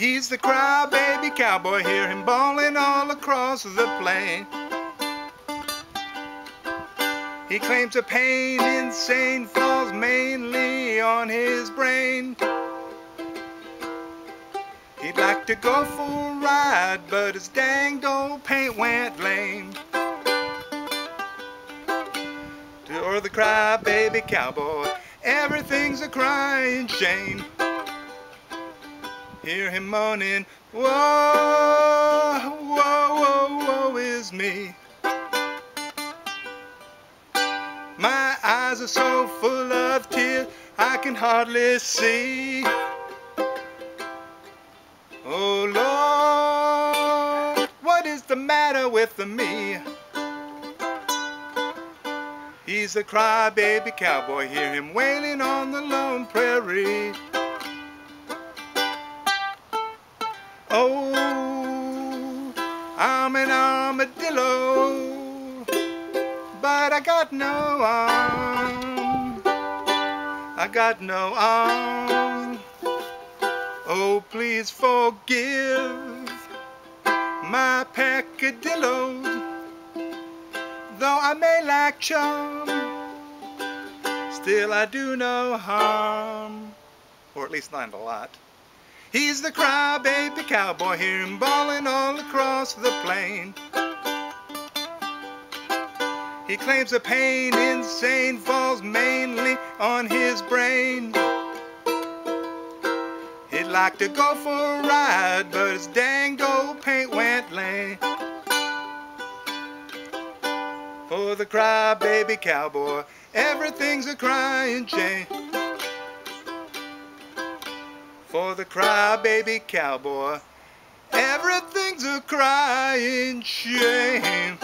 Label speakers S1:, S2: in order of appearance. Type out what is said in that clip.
S1: He's the crybaby cowboy, hear him bawling all across the plain. He claims a pain insane falls mainly on his brain. He'd like to go for a ride, but his danged old paint went lame. Or the crybaby cowboy, everything's a crying shame. Hear him moaning, whoa, whoa, whoa, woe is me. My eyes are so full of tears I can hardly see. Oh Lord, what is the matter with me? He's a crybaby cowboy, hear him wailing on the lone prairie. Oh, I'm an armadillo but I got no arm. I got no arm. Oh, please forgive my peccadillos, though I may lack charm. Still, I do no harm, or at least not a lot. He's the crybaby cowboy, hear him bawling all across the plain. He claims the pain insane falls mainly on his brain. He'd like to go for a ride, but his dang old paint went lame. For the crybaby cowboy, everything's a crying shame. For the crybaby cowboy, everything's a crying shame.